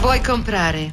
puoi comprare.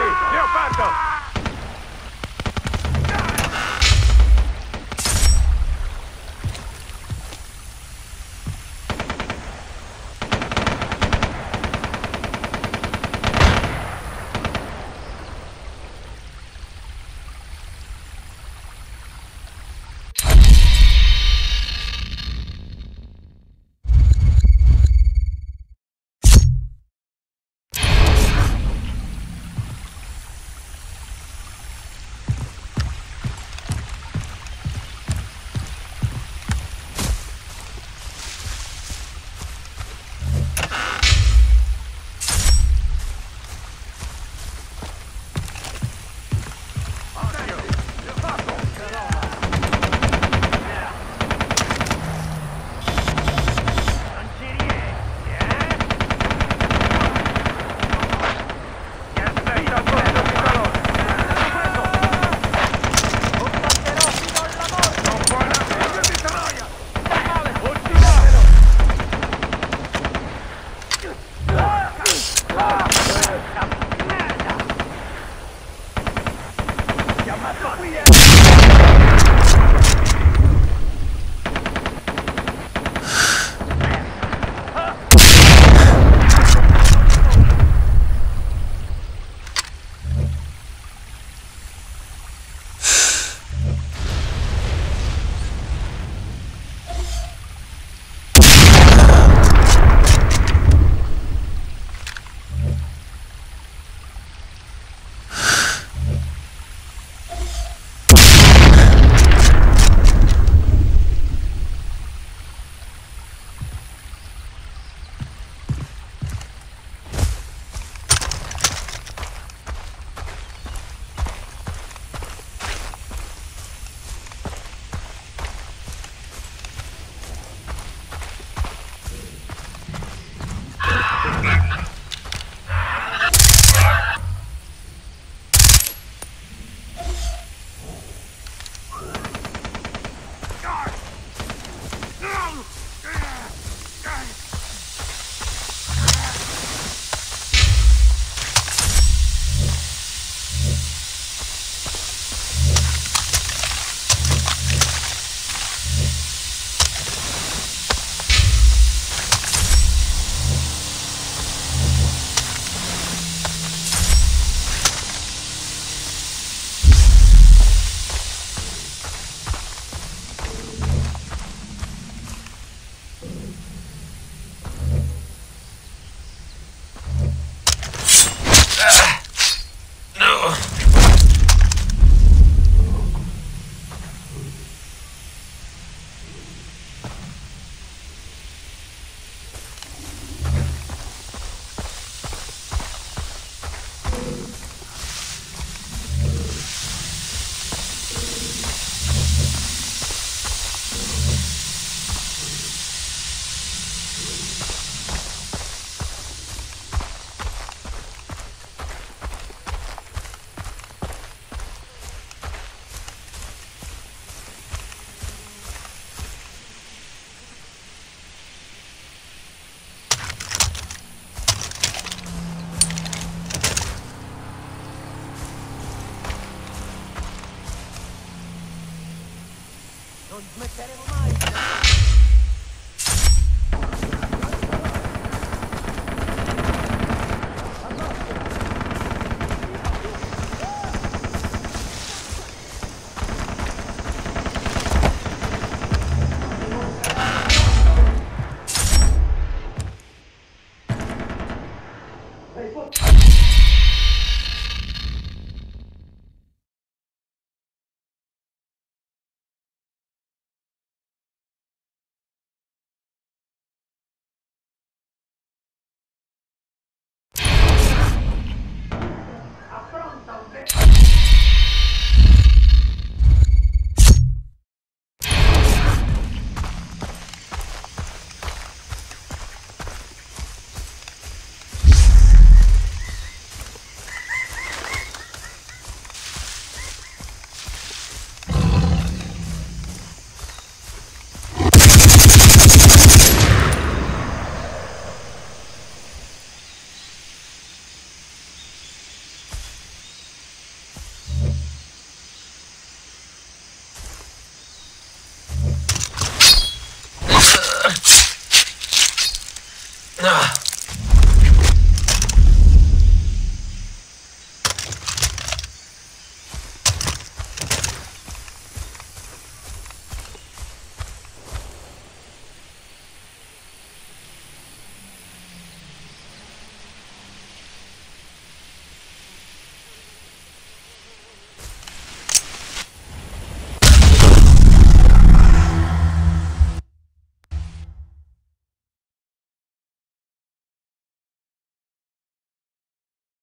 Meu, partam! Mas era uma